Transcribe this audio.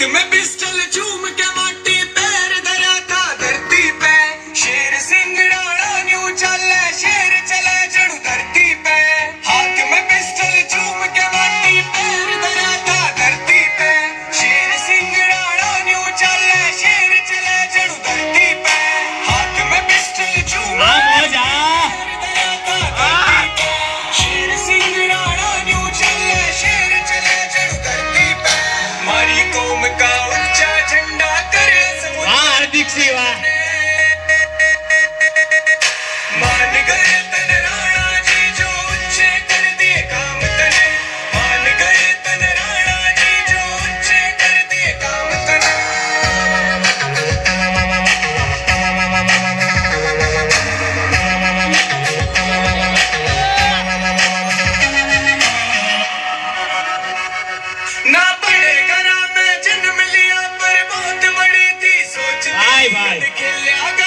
हाथ में पिस्टल चूम के माटी Money, good, good, good. Bye. Bye.